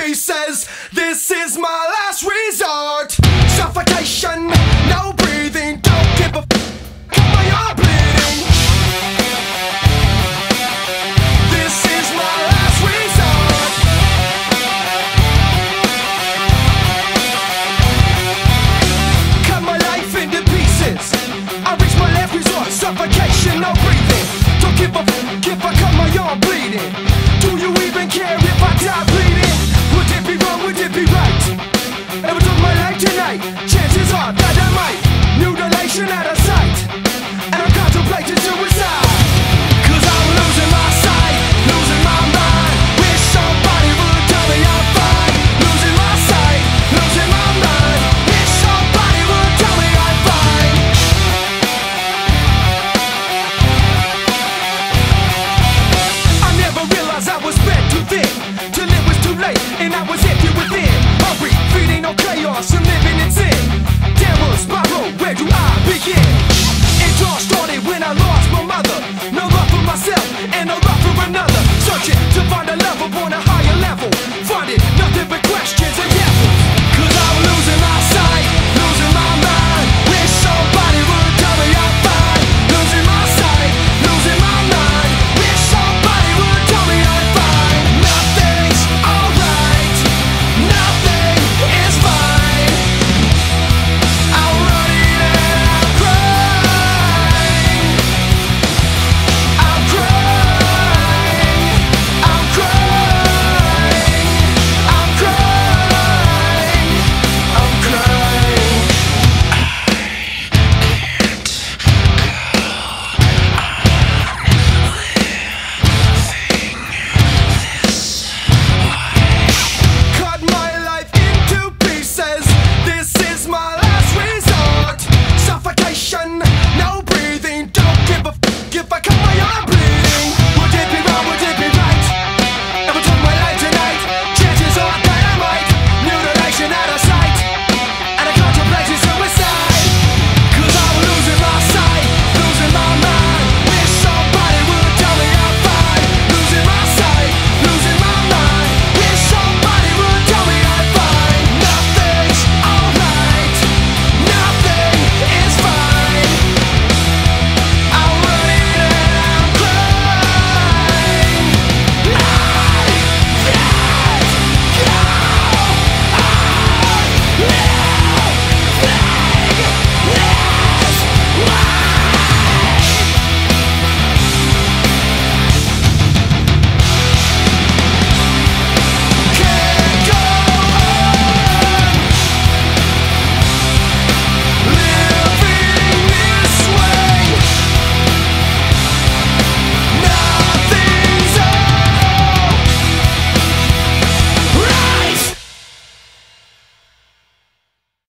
peace says, This is my last resort. Suffocation, no breathing, don't give a f. My heart bleeding. This is my last resort. Cut my life into pieces. I reach my last resort. Suffocation, no breathing, don't give a f. chaos in this